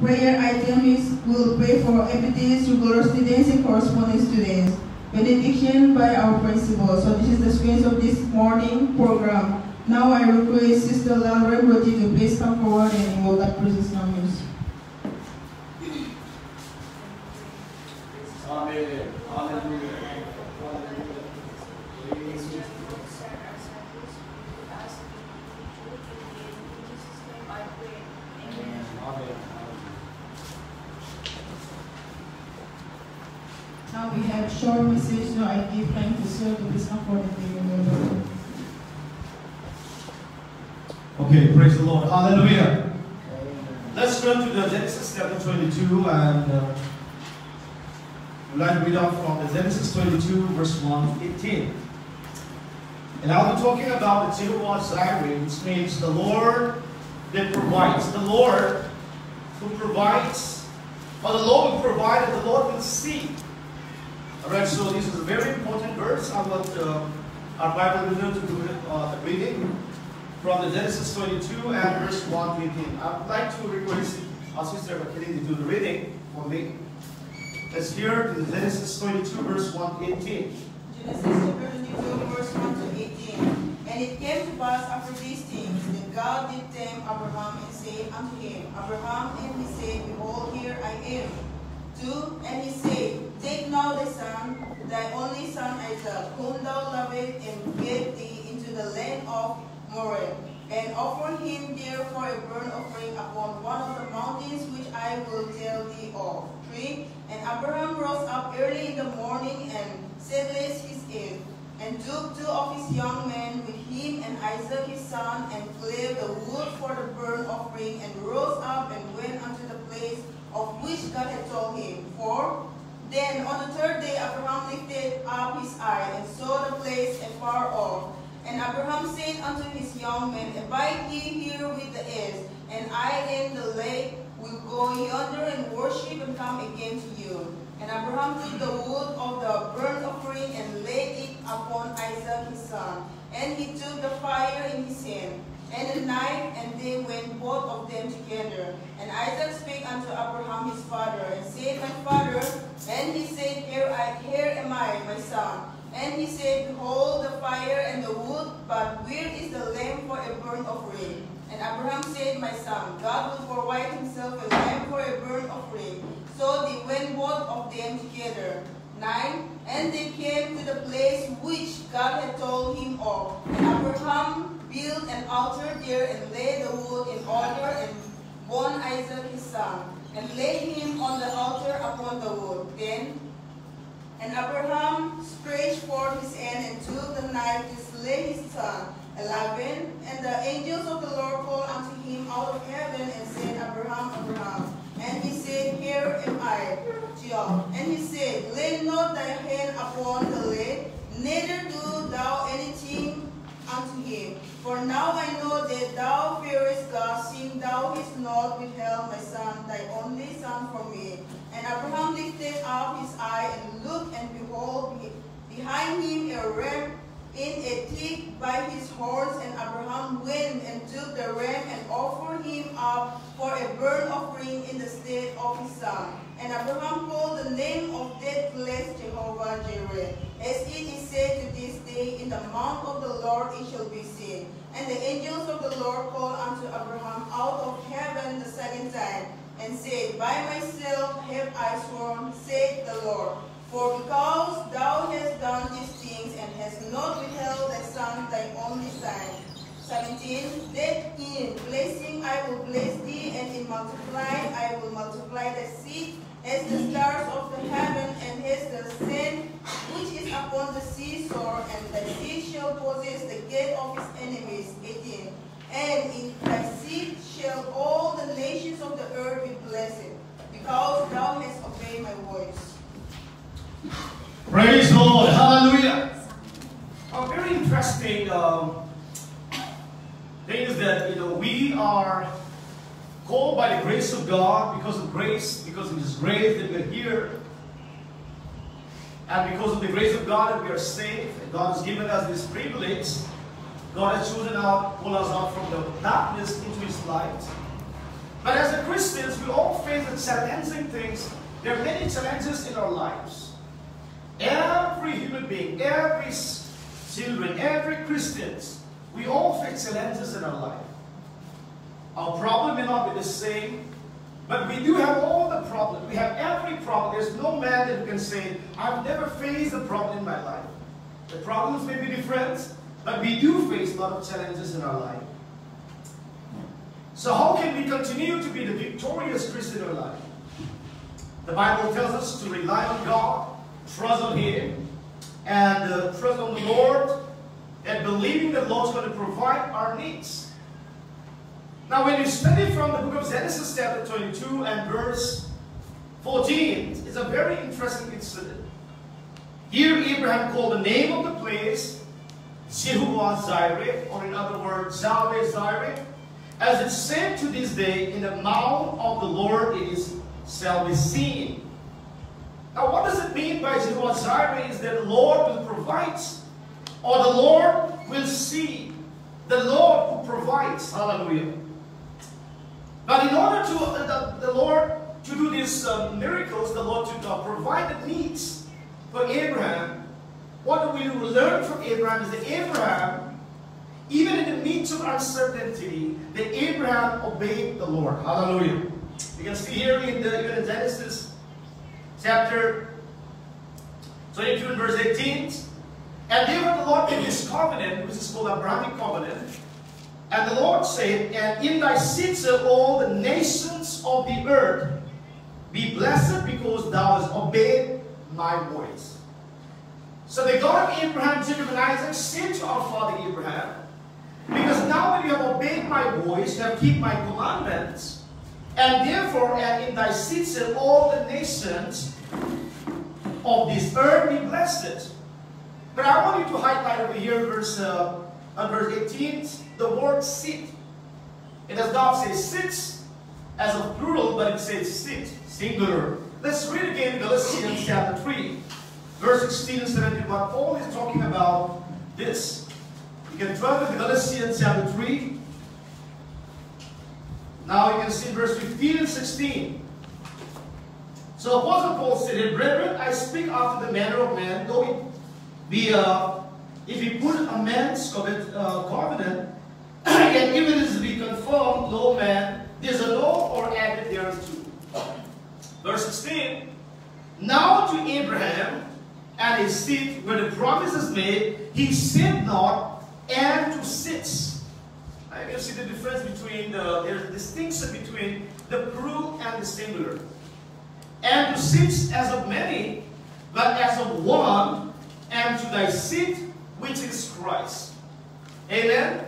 prayer item is we'll pray for ABTS regular students and corresponding students. Benediction by our principal. So this is the sequence of this morning program. Now I request Sister Laura Roti to please come forward and invoke that praises numbers. Amen. Hallelujah. Amen. Now we have short message, so I give time to serve to please come forward and invoke. Okay, praise the Lord. Hallelujah. Let's turn to the Genesis chapter 22 and uh, we'd like to read out from the Genesis 22 verse 1 to 18. And I'll be talking about the Jehovah Jireh, which means the Lord that provides. The Lord who provides, or the Lord will provide and the Lord will see. Alright, so this is a very important verse. Want uh, our Bible reader to do uh, the reading from the Genesis 22 and verse 1 to 18. I'd like to request our sister McKinney to do the reading for me. Let's hear the Genesis 22 verse 1 to 18. Genesis 22, verse 1 to 18. And it came to pass after these things that God did tempt Abraham and said unto him, Abraham, and he said, Behold, here I am. 2. And he said, Take now thy son, thy only son Isaac, whom thou lovest, and get thee into the land of Moriah, and offer him there for a burnt offering upon one of the mountains which I will tell thee of. 3. And Abraham rose up early in the morning and settled his inn, and took two of his young men with him and Isaac his son, and cleared the wood for the burnt offering, and rose up and went unto the place of which God had told him. For Then on the third day Abraham lifted up his eye, and saw the place afar off. And Abraham said unto his young men, Abide ye here with the heirs, and I and the lake will go yonder and worship and come again to you. And Abraham took the wood of the burnt offering and laid it upon Isaac his son. And he took the fire in his hand, and a knife, and they went both of them together. And Isaac spake unto Abraham his father, and said, My father. And he said, Here I here am I, my son. And he said, Behold the fire and the wood, but where is the lamb for a burnt offering? And Abraham said, My son, God will provide himself a lamb for a burnt offering. So they went both of them together. 9. And they came to the place which God had told him of. And Abraham built an altar there and laid the wood in order and born Isaac his son, and laid him on the altar upon the wood. Then and Abraham stretched forth his hand and took the knife to slay his son. 11. And the angels of the Lord called unto him out of heaven and said, Abraham, Abraham. And he said, Here am I. 12. And he said, Lay not thy hand upon the lad, neither do thou anything unto him. For now I know that thou fearest God, seeing thou hast not withheld my son, thy only son, from me. And Abraham lifted up his eye and looked, and behold, behind him a ram in a thick by his horns. And Abraham went and took the ram and offered him up for a burnt offering in the stead of his son. And Abraham called the name of that place Jehovah Jireh. As it is said to this day, in the mount of the Lord it shall be seen. And the angels of the Lord called unto Abraham out of heaven the second time, and said, By myself have I sworn, said the Lord, for because thou hast done these things, and hast not withheld thy son, thy only son. 17. That in blessing I will bless thee, and in multiplying I will multiply thy seed as the stars of the heaven, and as the sand which is upon the seashore, and thy seed shall possess the gate of his enemies. 18. And in thy seed shall all the nations of the earth be blessed, because thou hast obeyed my voice. Praise the Lord. Hallelujah. A very interesting um, thing is that you know we are called by the grace of God because of grace, because of His grace that we're here, and because of the grace of God we are saved. God has given us this privilege. God has chosen out, pulled us out from the darkness into His light. But as a Christians, we all face the challenging things. There are many challenges in our lives. Every human being, every children, every Christians, we all face challenges in our life. Our problem may not be the same, but we do have all the problems. We have every problem. There's no man that can say, I've never faced a problem in my life. The problems may be different, but we do face a lot of challenges in our life. So how can we continue to be the victorious Christian in our life? The Bible tells us to rely on God, trust on Him, and uh, trust on the Lord, and believing that the Lord's going to provide our needs. Now, when you study from the book of Genesis, chapter 22 and verse 14, it's a very interesting incident. Here, Abraham called the name of the place Jehovah Jireh, or in other words, Yahweh Jireh, as it's said to this day, in the mouth of the Lord it is shall be seen. Now, what does it mean by Jehovah Jireh? Is that the Lord will provide, or the Lord will see. The Lord who provides. Hallelujah. But in order to uh, the, the Lord to do these uh, miracles, the Lord to uh, provide the needs for Abraham, what we learn from Abraham is that Abraham, even in the midst of uncertainty, that Abraham obeyed the Lord. Hallelujah. You can see here in the even in Genesis chapter 22 and verse 18. And there the Lord in this covenant, which is called Abrahamic covenant. And the Lord said, And in thy seed shall all the nations of the earth be blessed because thou hast obeyed my voice. So the God of Abraham, Jacob, and Isaac said to our father Abraham, Because now that you have obeyed my voice, you have kept my commandments, and therefore, and in thy seed shall all the nations of this earth be blessed. But I want you to highlight over here, verse, uh, on verse 18, the word sit. It does not say sits as a plural, but it says sit, singular. Let's read again Galatians chapter 3, verse 16 and 17. What Paul is talking about this. You can turn to Galatians chapter 3. Now you can see verse 15 and 16. So Apostle Paul said, Brethren, I speak after the manner of man, though it be, uh, if we put a man's covenant, uh, covenant and if it is be confirmed, no man there's a law or added thereunto. Verse 16, Now to Abraham and his seed were the promises made, he said not, and to sits. I can see the difference between the, there's a distinction between the plural and the singular. And to sits as of many, but as of one, and to thy seed, which is Christ. Amen?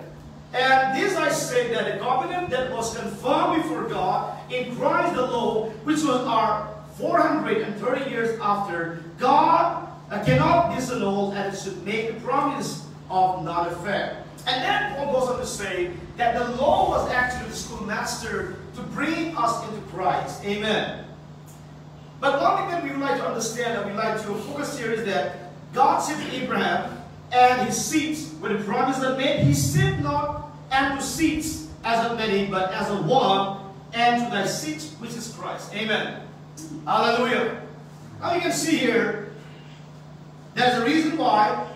And this I say that the covenant that was confirmed before God in Christ the law, which was our 430 years after, God uh, cannot disannul and should make the promise of not effect. And then Paul goes on to say that the law was actually the schoolmaster to bring us into Christ. Amen. But one thing that we would like to understand and we like to focus here is that God said to Abraham and his seeds with a promise that made, he sit not and to seeds as of many, but as a one, and to thy seat which is Christ. Amen. Hallelujah. Now you can see here, there's a reason why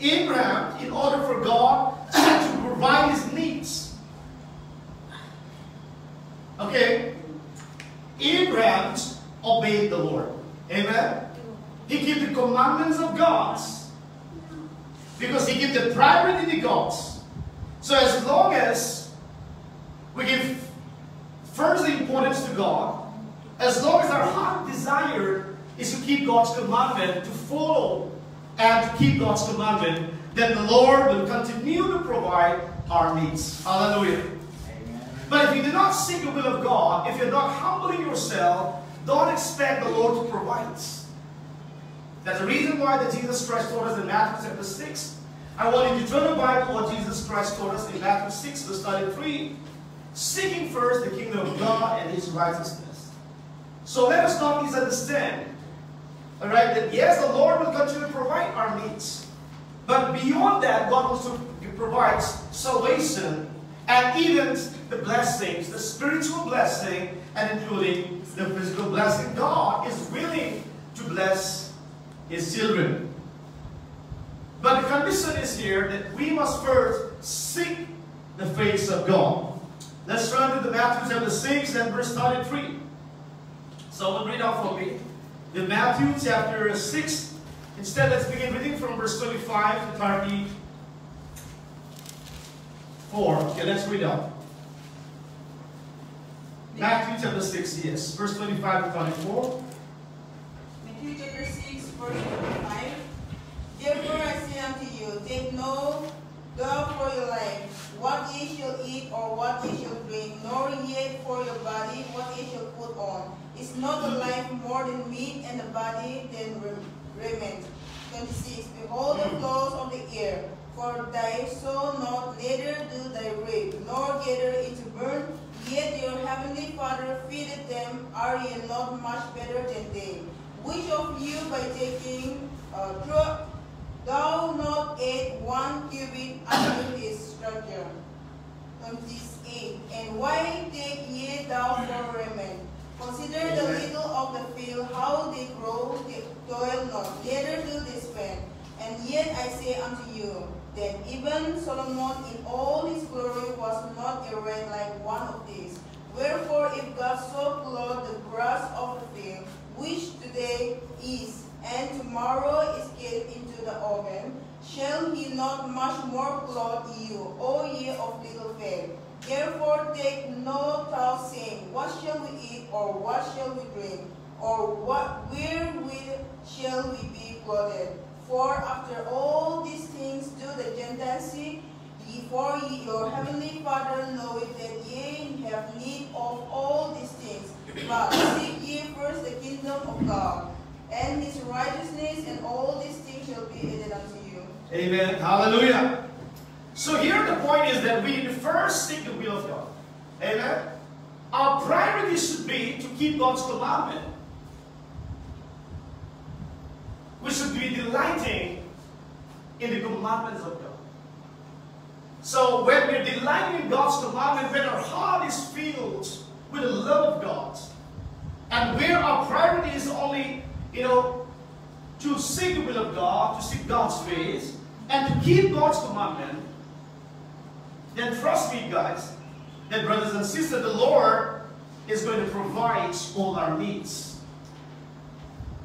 Abraham, in order for God to provide his needs, okay, Abraham obeyed the Lord. Amen. He kept the commandments of God because he gave the priority to God. So as long as we give first importance to God, as long as our heart desire is to keep God's commandment, to follow and to keep God's commandment, then the Lord will continue to provide our needs. Hallelujah. Amen. But if you do not seek the will of God, if you're not humbling yourself, don't expect the Lord to provide. That's the reason why that Jesus Christ taught us in Matthew chapter 6. I want you to turn the Bible what Jesus Christ taught us in Matthew 6, verse 33. Seeking first the kingdom of God and his righteousness. So let us not misunderstand. Alright, that yes, the Lord will continue to provide our needs. But beyond that, God also provides salvation and even the blessings, the spiritual blessing, and including the physical blessing. God is willing to bless His children. But the condition is here that we must first seek the face of God. Let's turn to the Matthew chapter 6 and verse 33. Someone read out for me. The Matthew chapter 6. Instead, let's begin reading from verse 25 to 34. Okay, let's read out. Matthew chapter 6, yes. Verse 25 to 34. Matthew chapter 6, verse 25. Therefore I say unto you, take no thought for your life, what ye shall eat or what ye shall drink, nor yet for your body what ye shall put on. Is not the life more than meat, and the body than raiment? 26. Behold the flowers of the air, for they sow not, neither do they reap, nor gather into burn, yet your heavenly Father feedeth them. Are ye not much better than they? Which of you by taking uh, through, thou not add one cubit unto his stature? 28. And why take ye thou for raiment? Consider the little of the field, how they grow, they toil not, neither do they spend. And yet I say unto you, that even Solomon in all his glory was not arrayed like one of these. Wherefore, if God so clothe the grass of the field, which today is, and tomorrow is cast into the oven, shall he not much more clothe you, O ye of little faith? Therefore take no thought, saying, What shall we eat, or what shall we drink, or what wherewith shall we be clothed? For after all these things do the Gentiles seek, ye your heavenly Father knoweth that ye have need of all these things. But seek ye first the kingdom of God, and his righteousness, and all these things shall be added unto you. Amen. Hallelujah. So here the point is that we first seek the will of God. Amen. Our priority should be to keep God's commandment. We should be delighting in the commandments of God. So when we're delighting in God's commandment, when our heart is filled with the love of God, and where our priority is only, you know, to seek the will of God, to seek God's ways, and to keep God's commandment, then trust me, guys, that brothers and sisters, the Lord is going to provide all our needs.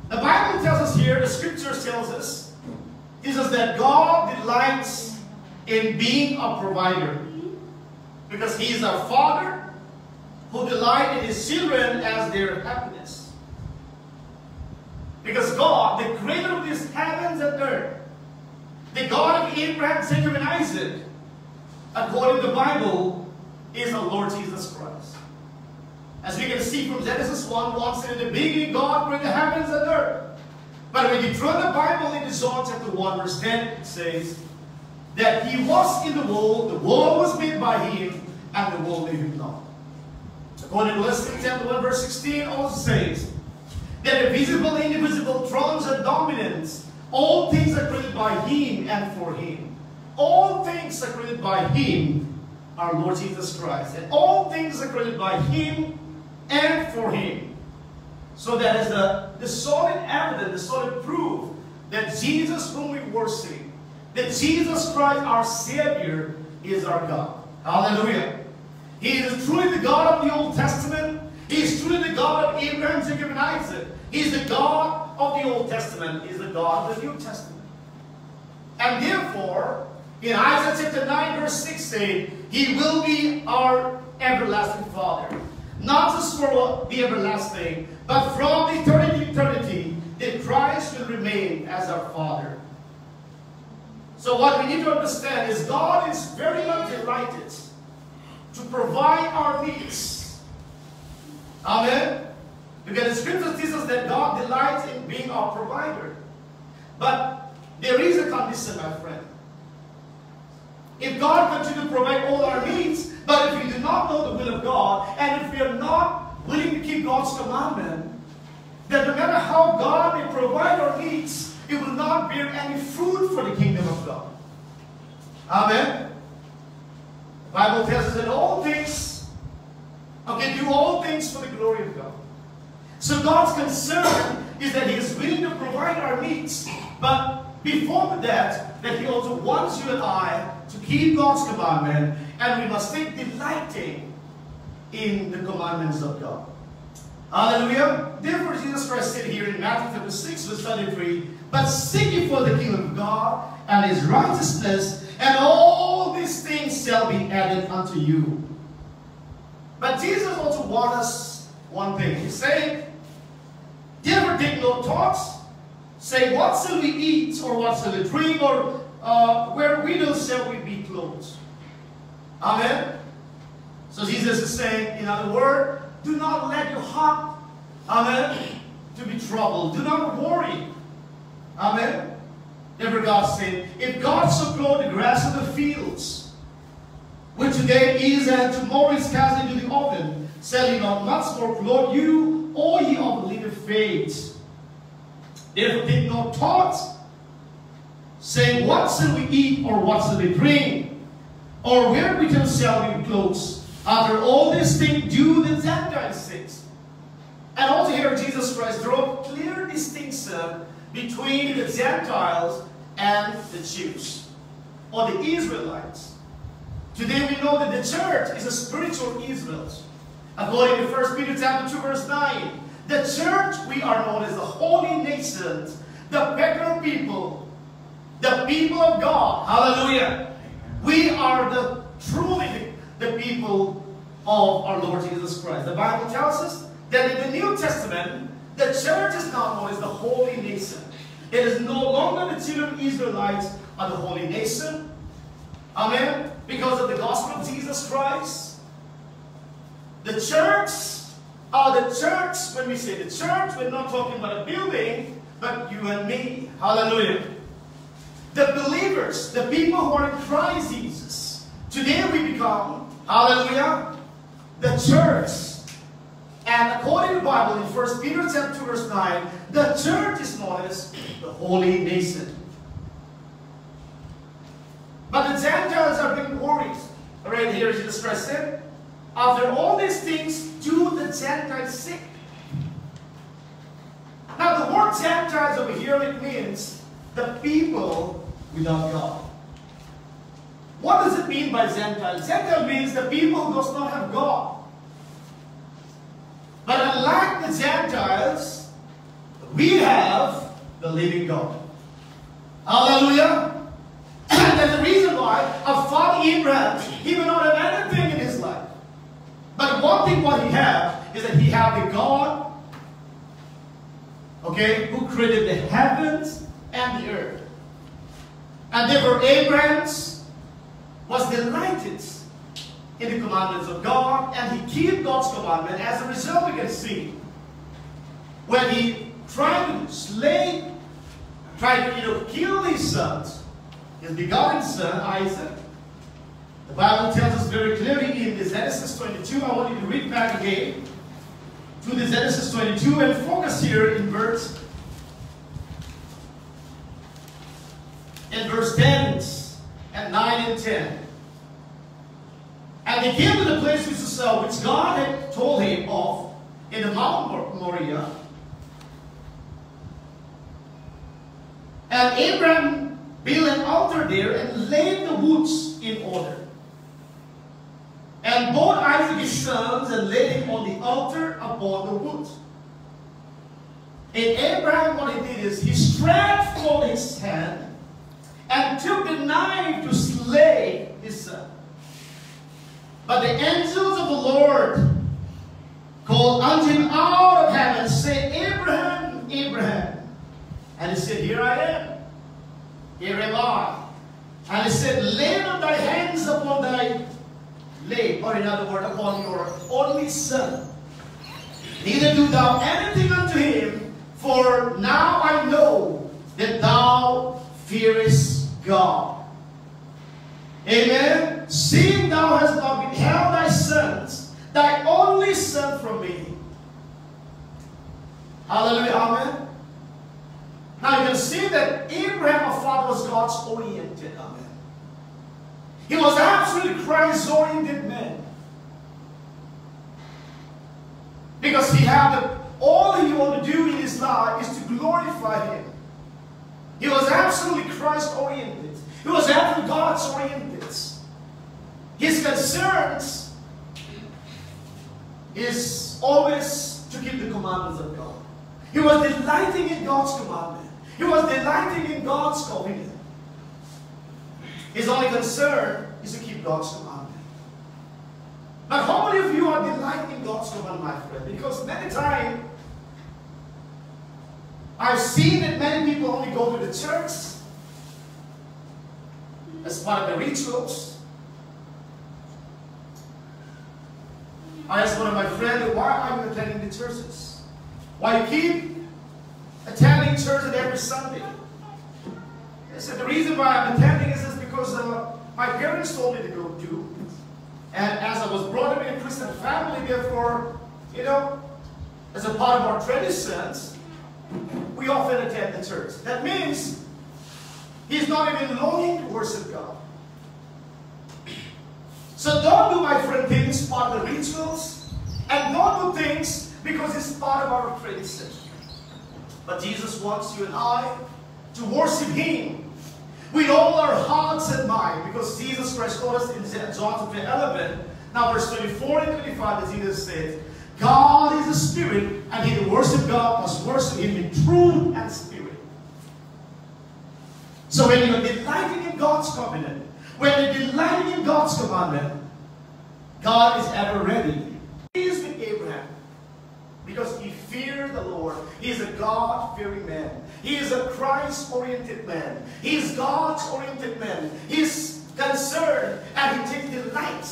The Bible tells us here, the scripture tells us, is that God delights in being a provider. Because He is our Father who delights in His children as their happiness. Because God, the creator of these heavens and earth, the God of Abraham, Jacob, and Isaac, according to the Bible, is our Lord Jesus Christ. As we can see from Genesis 1, 1 said, In the beginning, God created the heavens and earth. But when you turn the Bible into John chapter 1, verse 10, it says that He was in the world, the world was made by Him, and the world knew Him not. According to Colossians chapter 1, verse 16, also says that the visible and invisible thrones and dominance, all things are created by Him and for Him. All things are created by Him, our Lord Jesus Christ. And all things are created by Him and for Him. So that is the, the solid evidence, the solid proof that Jesus whom we worship, that Jesus Christ our Savior is our God. Hallelujah. He is truly the God of the Old Testament. He is truly the God of Abraham, Jacob, and Isaac. He is the God of the Old Testament. He is the God of the New Testament. And therefore, in Isaiah chapter 9, verse 6 say, He will be our everlasting Father. Not just for the everlasting, but from eternity to eternity, that Christ will remain as our Father. So what we need to understand is God is very much delighted to provide our needs. Amen? Because the scripture teaches us that God delights in being our provider. But there is a condition, my friend. If God continues to provide all our needs, but if we do not know the will of God, and if we are not willing to keep God's commandment, then no matter how God may provide our needs, it will not bear any fruit for the kingdom of God. Amen. Bible tells us that all things Okay, do all things for the glory of God. So God's concern is that He is willing to provide our needs. But before that, that He also wants you and I to keep God's commandment, and we must take delighting in the commandments of God. Hallelujah. Therefore, Jesus Christ said here in Matthew chapter 6, verse 33, But seek ye for the kingdom of God and his righteousness, and all these things shall be added unto you. But Jesus also warned us one thing. He said, Never take no thoughts. Say, what shall we eat, or what shall we drink, or uh, where widows shall we be clothed? Amen. So Jesus is saying, in other words, do not let your heart, amen, to be troubled. Do not worry. Amen. Therefore God said, if God so clothe the grass of the fields, which today is and tomorrow is cast into the oven, shall he not much more clothe you, O ye of little faith? Therefore take no thought, saying, What shall we eat, or what shall we drink? Or wherewithal shall we be clothed? After all these things do the Gentiles seek. And also here Jesus Christ drew clear distinction between the Gentiles and the Jews, or the Israelites. Today we know that the church is a spiritual Israel. According to 1 Peter chapter 2, verse 9, the church we are known as the holy nation, the peculiar people, the people of God. Hallelujah. We are the truly the, people of our Lord Jesus Christ. The Bible tells us that in the New Testament, the church is now known as the holy nation. It is no longer the children of Israelites are the holy nation. Amen. Because of the gospel of Jesus Christ. The church, are the church, when we say the church, we're not talking about a building, but you and me. Hallelujah. The believers, the people who are in Christ Jesus. Today we become, hallelujah, the church. And according to the Bible, in 1 Peter chapter 2, verse 9, the church is known as the holy nation. But the Gentiles are being worried. Right here, Christ said, after all these things, do the Gentiles seek? Now, the word Gentiles over here, it means the people without God. What does it mean by Gentile? Gentile means the people who does not have God. But unlike the Gentiles, we have the living God. Hallelujah. And the reason why our father Abraham, he will not have anything in his life. But one thing what he had is that he had the God, okay, who created the heavens and the earth. And therefore Abraham's was delighted in the commandments of God and he kept God's commandment. As a result, we can see when he tried to slay, tried to you know, kill his sons, his begotten son Isaac. The Bible tells us very clearly in Genesis 22. I want you to read back again to the Genesis 22 and focus here in verse in verse 10 and 9 and 10. And they came to the place which, uh, which God had told him of in the Mount Moriah. And Abraham built an altar there and laid the woods in order. And both Isaac his sons and laid him on the altar upon the wood. And Abraham, what he did is he stretched forth his hand and took the knife to slay his son. But the angels of the Lord called unto him out of heaven, say, Abraham, Abraham. And he said, Here I am. Here am I. And he said, Lay not thy hands upon thy lay, or in other words, upon your only son. Neither do thou anything unto him, for now I know that thou fearest God. Amen. Seeing thou hast only son from me. Hallelujah. Amen. Now you can see that Abraham, our father, was God's oriented. Amen. He was absolutely Christ-oriented man. Because he had the, all he wanted to do in his life is to glorify him. He was absolutely Christ oriented. He was absolutely God's oriented. His concerns is always to keep the commandments of God. He was delighting in God's commandment. He was delighting in God's covenant. His only concern is to keep God's commandment. But how many of you are delighting in God's commandment, my friend? Because many times I've seen that many people only go to the church as part of the rituals. I asked one of my friends, why are you attending the churches? Why you keep attending church every Sunday? I said, the reason why I'm attending is just because uh, my parents told me to go to. And as I was brought up in a Christian family, therefore, you know, as a part of our traditions, we often attend the church. That means he's not even longing to worship God. So don't do, my friend, things part of the rituals, and don't do things because it's part of our tradition. But Jesus wants you and I to worship Him with all our hearts and mind, because Jesus Christ told us in John chapter 11, now verse 24 and 25, that Jesus said, God is a spirit, and he who worship God must worship Him in truth and spirit. So when you're delighting in God's covenant, when you're delighting in God's commandment, God is ever ready. He is with Abraham because he feared the Lord. He is a God-fearing man. He is a Christ-oriented man. He is God's oriented man. He is concerned and he takes delight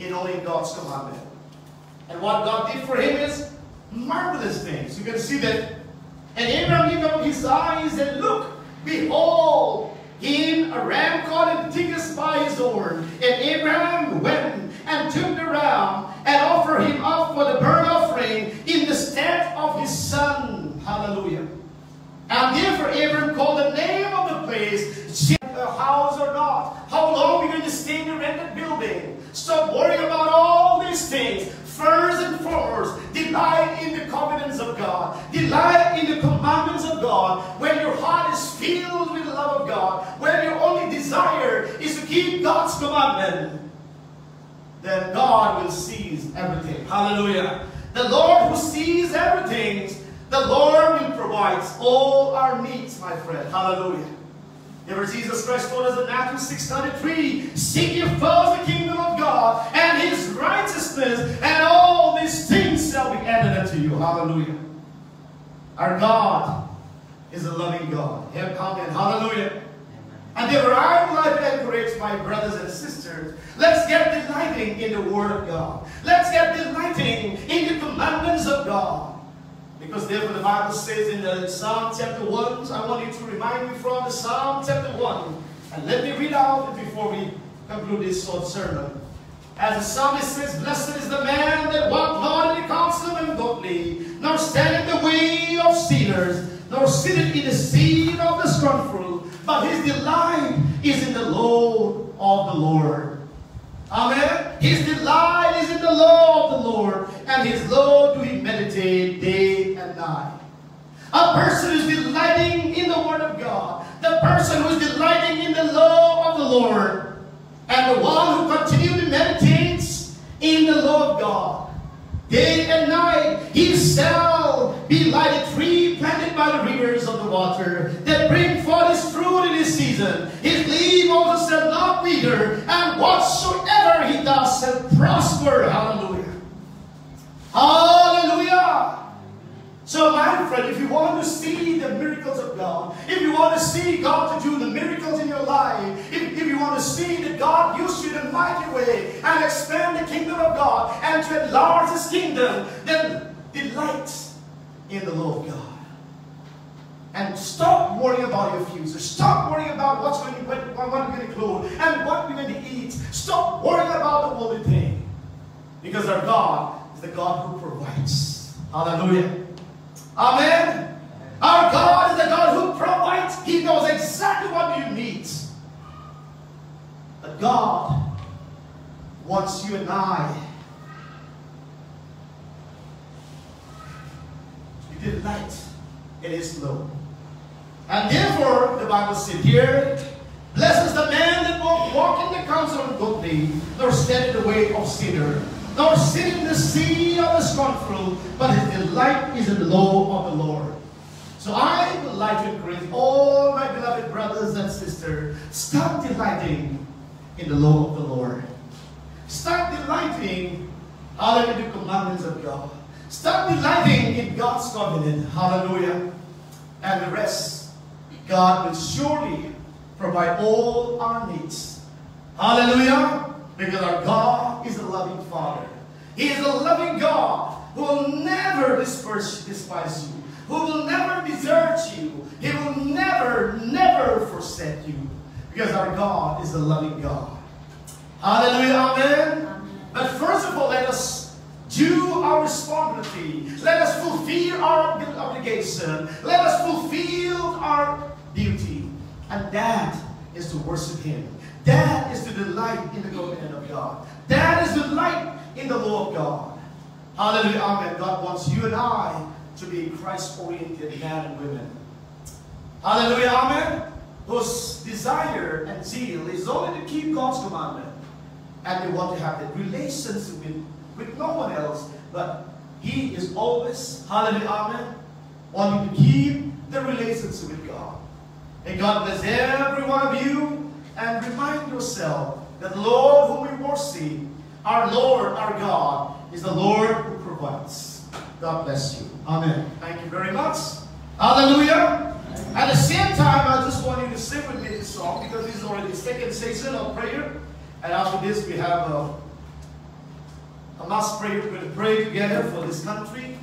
in only God's commandment. And what God did for him is marvelous things. You can see that. And Abraham lifted up his eyes and looked, behold, him a ram caught and thickest by his horn. And Abraham went and took the ram and offered him up for the burnt offering in the stead of his son. Hallelujah. And therefore Abraham called the name of the place, a house or not. How long are we going to stay in the rented building? Stop worrying about all these things. First and foremost, delight in the covenants of God. Delight in the commandments of God. When your heart is filled with the love of God, when your only desire is to keep God's commandment, then God will seize everything. Hallelujah. The Lord who sees everything, the Lord will provide all our needs, my friend. Hallelujah. Ever Jesus Christ told us in Matthew 6.33, Seek ye first the kingdom of God and His righteousness, and all these things shall be added unto you. Hallelujah. Our God is a loving God. Amen. Hallelujah. And therefore, I would like to encourage my brothers and sisters, let's get delighting in the Word of God. Let's get delighting in the commandments of God. Because therefore the Bible says in the Psalm chapter 1, so I want you to remind me from the Psalm chapter 1. And let me read out before we conclude this short sermon. As the psalmist says, Blessed is the man that walk not in the counsel of ungodly, nor stand in the way of sinners, nor sitteth in the seat of the scornful, but his delight is in the law of the Lord. Amen. His delight is in the law of the Lord, and his law do he meditate day A person who is delighting in the word of God, the person who is delighting in the law of the Lord, and the one who continually meditates in the law of God, day and night, he shall be like a tree planted by the rivers of the water that bring forth his fruit in his season. His leaf also shall not wither, and whatsoever he does shall prosper. Hallelujah. Hallelujah. So, my friend, if you want to see the miracles of God, if you want to see God to do the miracles in your life, if, if you want to see that God use you in a mighty way and expand the kingdom of God and to enlarge His kingdom, then delight in the law of God. And stop worrying about your future. Stop worrying about what's going to, what, what we're going to clothe and what we're going to eat. Stop worrying about the worldly thing. Because our God is the God who provides. Hallelujah. Amen. Our God is the God who provides. He knows exactly what you need. But God wants you and I to delight in his law. And therefore, the Bible said here, Blessed is the man that won't walk in the counsel of godly, nor stand in the way of sinner, nor sit in the seat of the scornful, but his delight is in the law of the Lord. So I would like to encourage all my beloved brothers and sisters, start delighting in the law of the Lord. Start delighting, hallelujah, the commandments of God. Start delighting in God's covenant, hallelujah. And the rest, God will surely provide all our needs. Hallelujah. Because our God is a loving Father. He is a loving God who will never disperse, despise you, who will never desert you. He will never, never forsake you. Because our God is a loving God. Hallelujah. Amen. But first of all, let us do our responsibility. Let us fulfill our obligation. Let us fulfill our duty. And that is to worship Him. That is the delight in the covenant of God. That is to delight in the law of God. Hallelujah. Amen. God wants you and I to be Christ-oriented men and women. Hallelujah. Amen. Whose desire and zeal is only to keep God's commandment. And they want to have that relationship with, with no one else. But He is always, hallelujah, amen, wanting to keep the relationship with God. And God bless every one of you and remind yourself that the Lord whom we worship, our Lord, our God, is the Lord who provides. God bless you. Amen. Thank you very much. Hallelujah. At the same time, I just want you to sing with me this song because this is already the second season of prayer. And after this, we have a, a mass prayer. We're going to pray together for this country.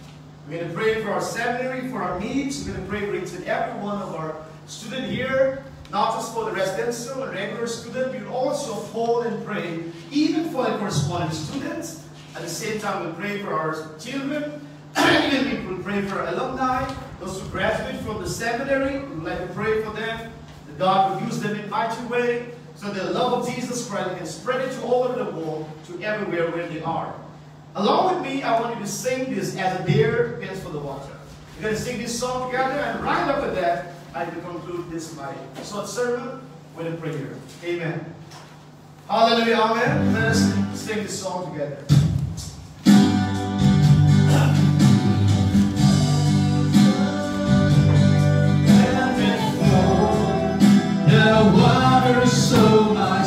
We're going to pray for our seminary, for our needs. We're going to pray for each and every one of our students here, not just for the residential and regular student. We also hold and pray even for the corresponding students. At the same time, we'll pray for our children. even we pray for our alumni, those who graduate from the seminary. We would like to pray for them. That God will use them in mighty way so the love of Jesus Christ can spread it to all over the world, to everywhere where they are. Along with me, I want you to sing this as a deer pants for the water. We're going to sing this song together, and right after that, I will conclude this my short sermon with a prayer. Amen. Hallelujah, amen. Let us sing this song together. The water so my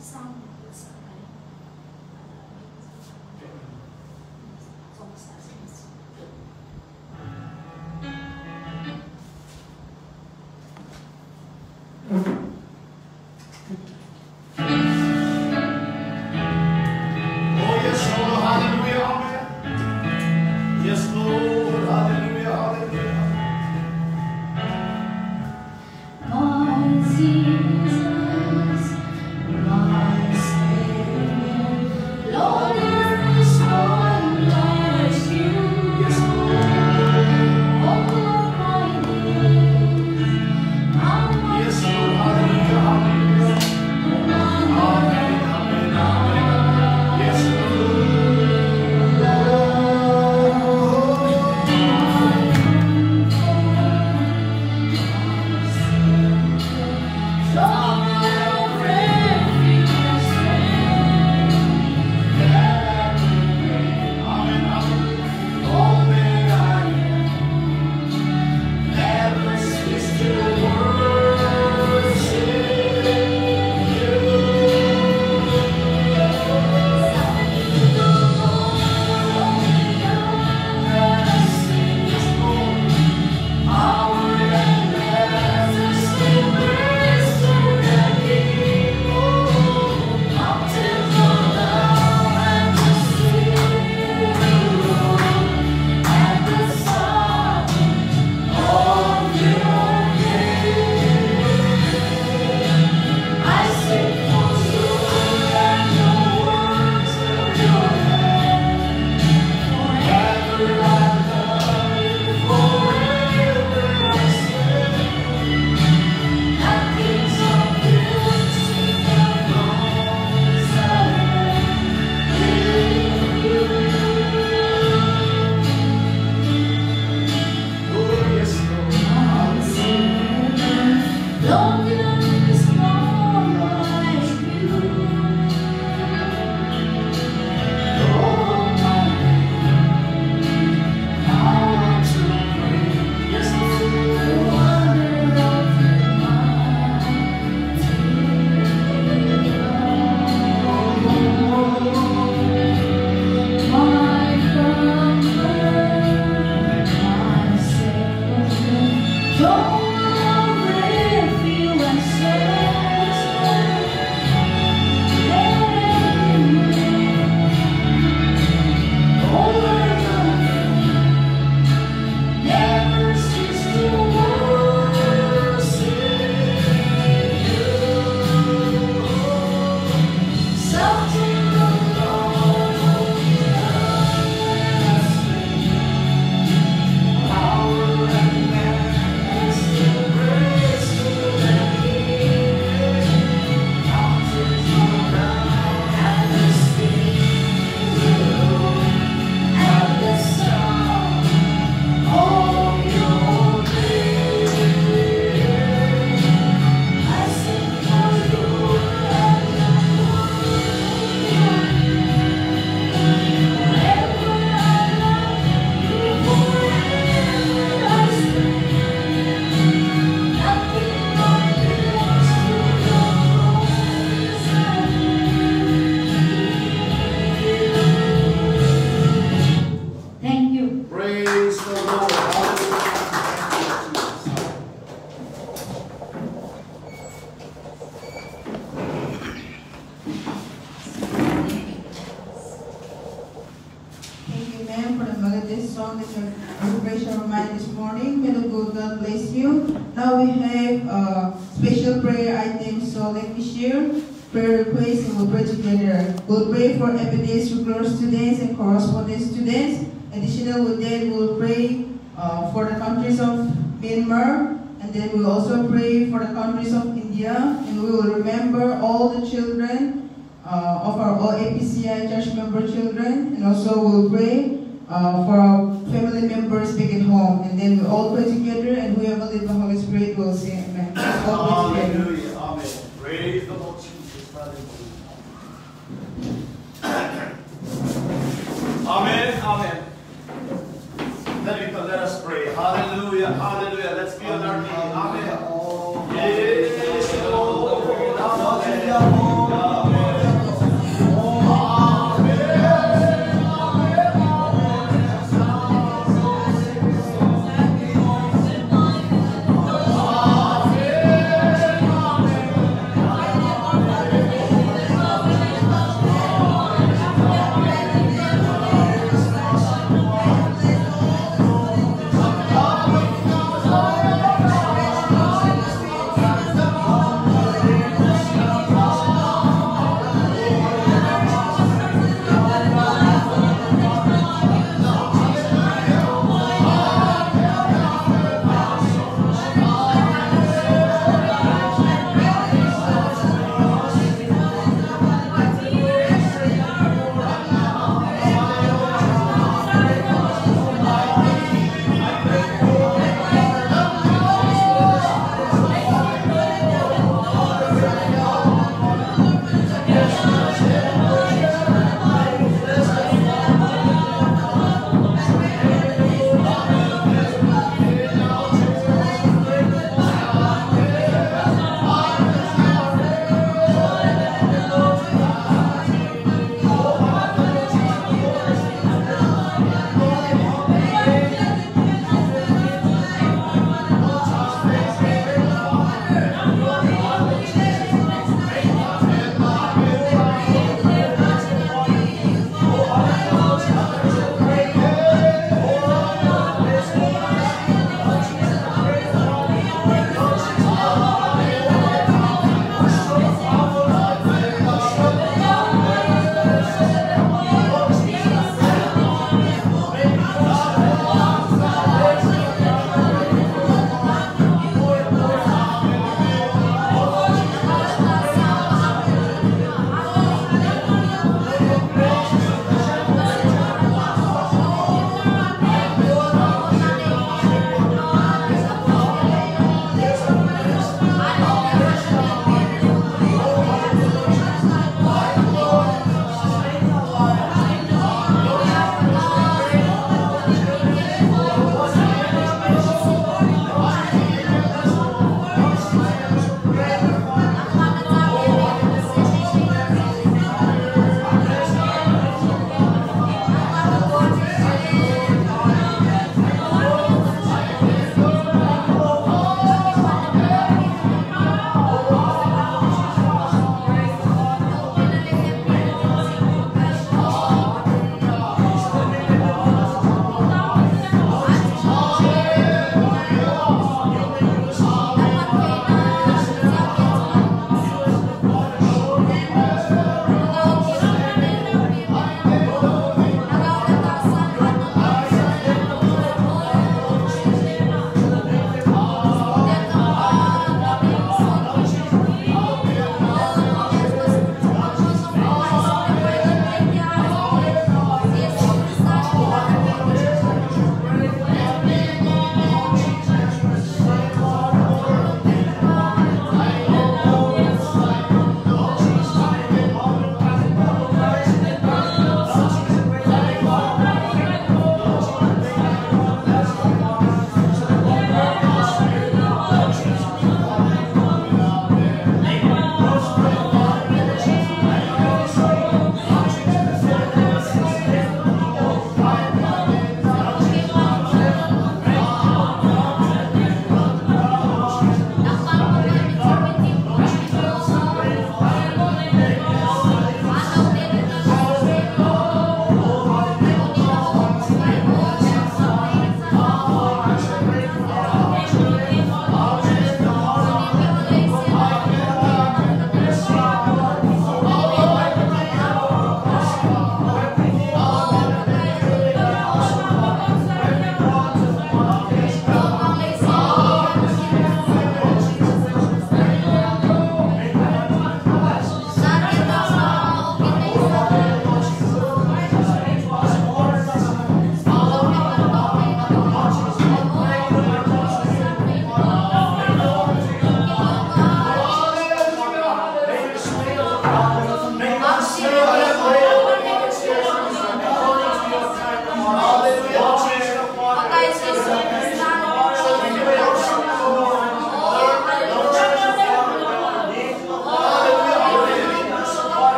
Sound,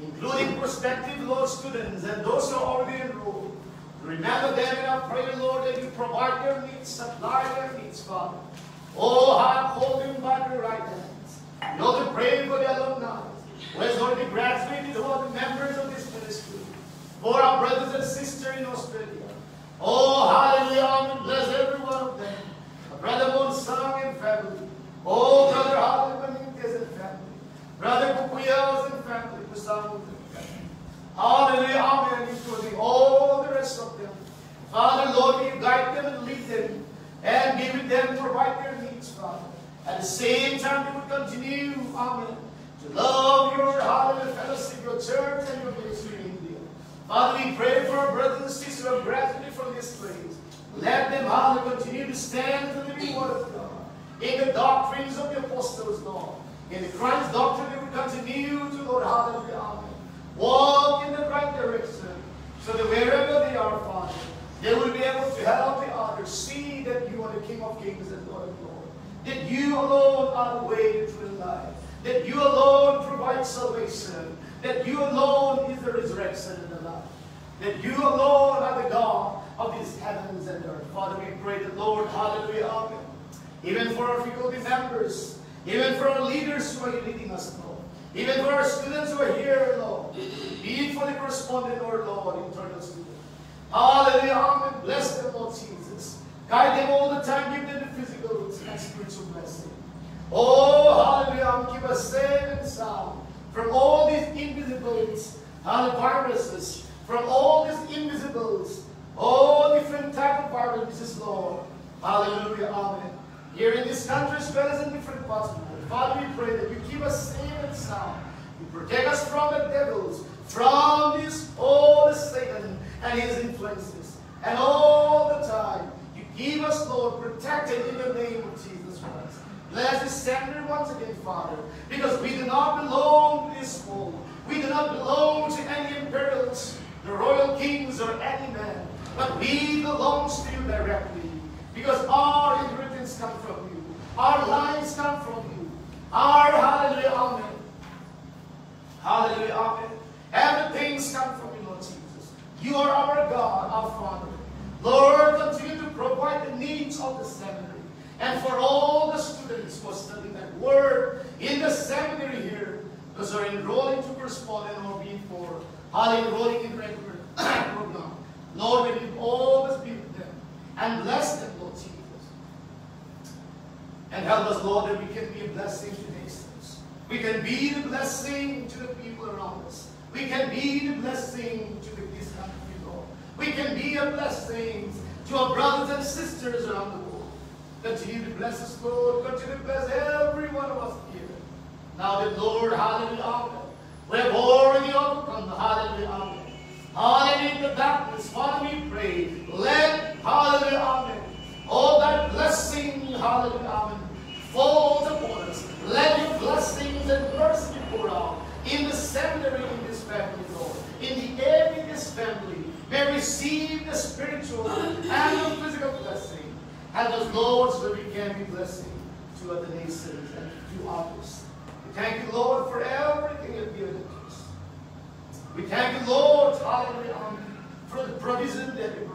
Including prospective law students and those who are already enrolled. Remember them in our prayer, Lord, that you provide their needs, supply their needs, Father. Oh, I hold them by the right hands. We also pray for the alumni who has already graduated, who are the members of this ministry. For our brothers and sisters in Australia. Oh, hallelujah. Bless every one of them. Brother Monsang and family. Oh, brother Benitez and family. Brother Bukuyas and family. Family. Hallelujah, amen. Including all the rest of them. Father, Lord, you guide them and lead them and be with them, provide their needs, Father. At the same time, they would continue, amen, to love your hallelujah fellowship, your church, and your ministry in India. Father, we pray for our brothers and sisters who have graduated from this place. Let them, hallelujah, continue to stand in the word of God, in the doctrines of the apostles, Lord. In the Christ doctrine, will continue to, Lord, hallelujah, amen. Walk in the right direction, so that wherever they are, Father, they will be able to help the others see that you are the King of Kings and Lord of Lords. That you alone are the way, to the life. That you alone provide salvation. That you alone is the resurrection and the life. That you alone are the God of these heavens and earth. Father, we pray that, Lord, hallelujah, amen. Even for our faculty members, even for our leaders who are leading us, Lord. Even for our students who are here, Lord. The correspondent or Lord, internal students. Hallelujah, amen. Bless them, Lord Jesus. Guide them all the time. Give them the physical and spiritual blessing. Oh, hallelujah. Keep us safe and sound from all these invisibles and viruses, from all these invisibles, all different type of viruses, Lord. Hallelujah, amen. Here in this country as well as in different parts of the world. Father, we pray that you keep us safe and sound. You protect us from the devils, from this, all the Satan and his influences. And all the time, you keep us, Lord, protected in the name of Jesus Christ. Bless this seminary once again, Father, because we do not belong to this world. We do not belong to any imperials, the royal kings, or any man, but we belong to you directly, because our comes from you. Our lives come from you. Our hallelujah, amen. Hallelujah, amen. Everything's come from you, Lord Jesus. You are our God, our Father. Lord, continue to provide the needs of the seminary. And for all the students who are studying that word in the seminary here, those are enrolling to correspondent or being for hallelujah, enrolling in regular program. Lord, may you always be with them and bless them. And help us, Lord, that we can be a blessing to nations. We can be the blessing to the people around us. We can be the blessing to the, this country, Lord. We can be a blessing to our brothers and sisters around the world. Continue to bless us, Lord. Continue to bless every one of us here. Now that, Lord, hallelujah. We have already overcome the hallelujah, amen. Hallelujah, the darkness. Father, we pray. Let, hallelujah, amen. All that blessing, hallelujah, amen, falls upon us. Let your blessings and mercy be poured out in the seminary in this family, Lord. In the air in this family, may receive the spiritual and the physical blessing. And those Lord, so that we can be blessing to other nations and to others. We thank you, Lord, for everything you've given us. We thank you, Lord, hallelujah, for the provision that you.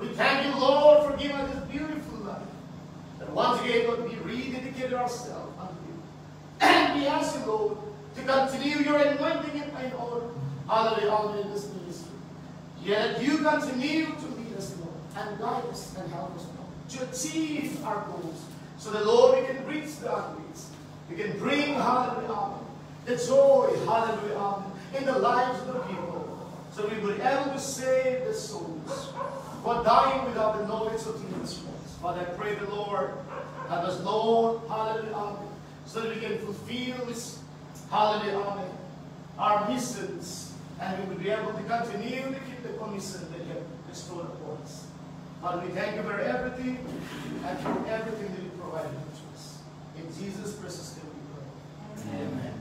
We thank you, Lord, for giving us this beautiful life. And once again, Lord, we rededicated ourselves unto you. And we ask you, Lord, to continue your anointing in order. Hallelujah, hallelujah, in this ministry. Yet you continue to lead us, Lord, and guide us and help us, Lord. to achieve our goals. So that, Lord, we can reach the unreached. We can bring, hallelujah, the joy, hallelujah, in the lives of the people. So we will be able to save the souls are dying without the knowledge of Jesus Christ. Father, I pray the Lord have us known, hallelujah, amen, so that we can fulfill this, hallelujah, amen, our missions, and we will be able to continue to keep the commission that you have bestowed upon us. Father, we thank you for everything and for everything that you provided to us. In Jesus' precious name we pray. Amen.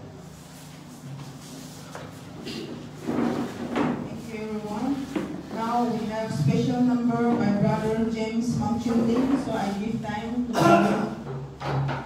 Thank you, everyone. Now we have special number by Brother James Mangchundi, so I give time to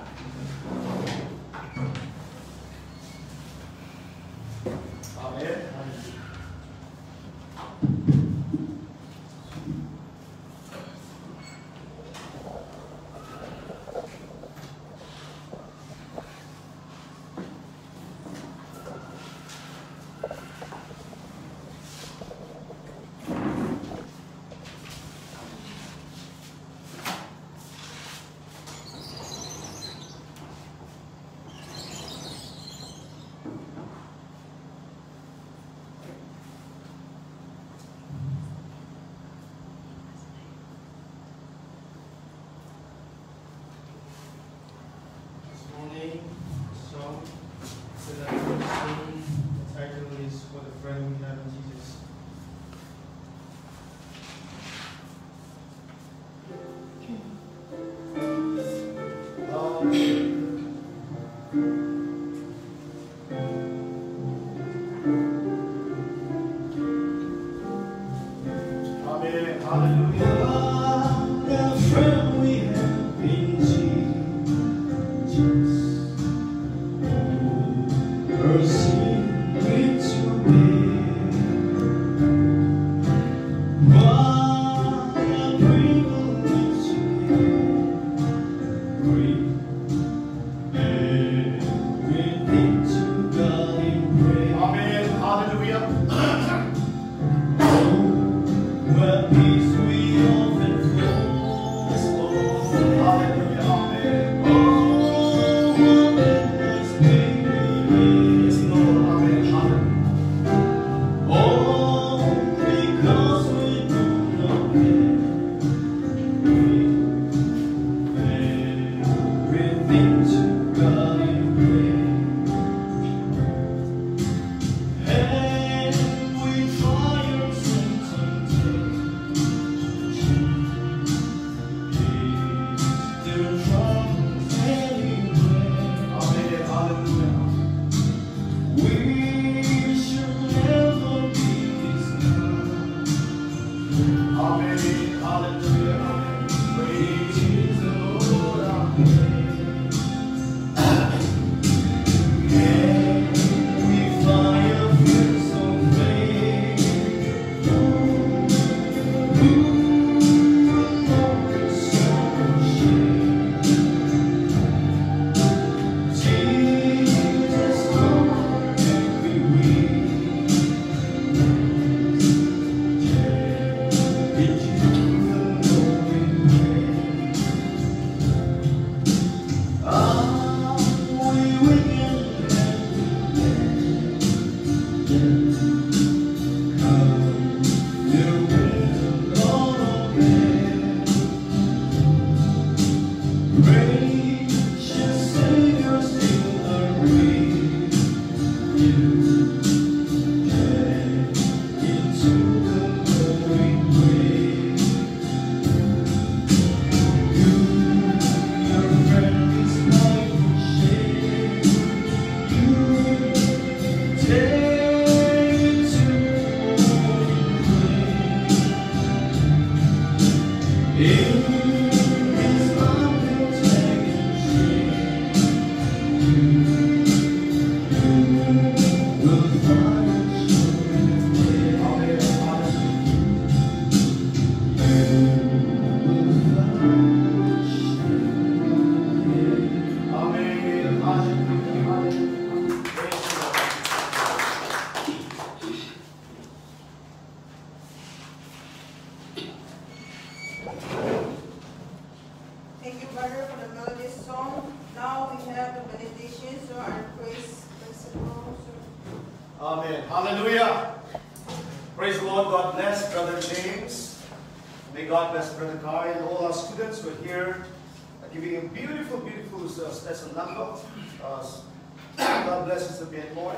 God bless us again, Moy,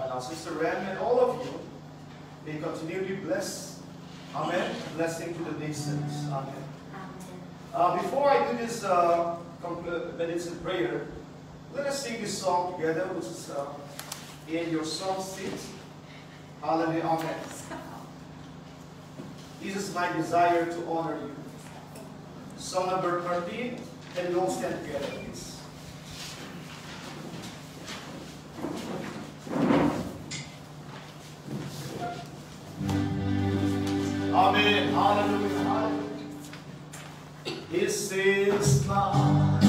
and our Sister Ram, and all of you. May continue to bless. Amen. Blessing to the nations. Amen. Uh, before I do this uh, benediction prayer, let us sing this song together, which is uh, in your song seat. Hallelujah. Amen. This is my desire to honor you. Song number 13, and don't stand together, please. Amen. Hallelujah. This is mine.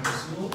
объяснил,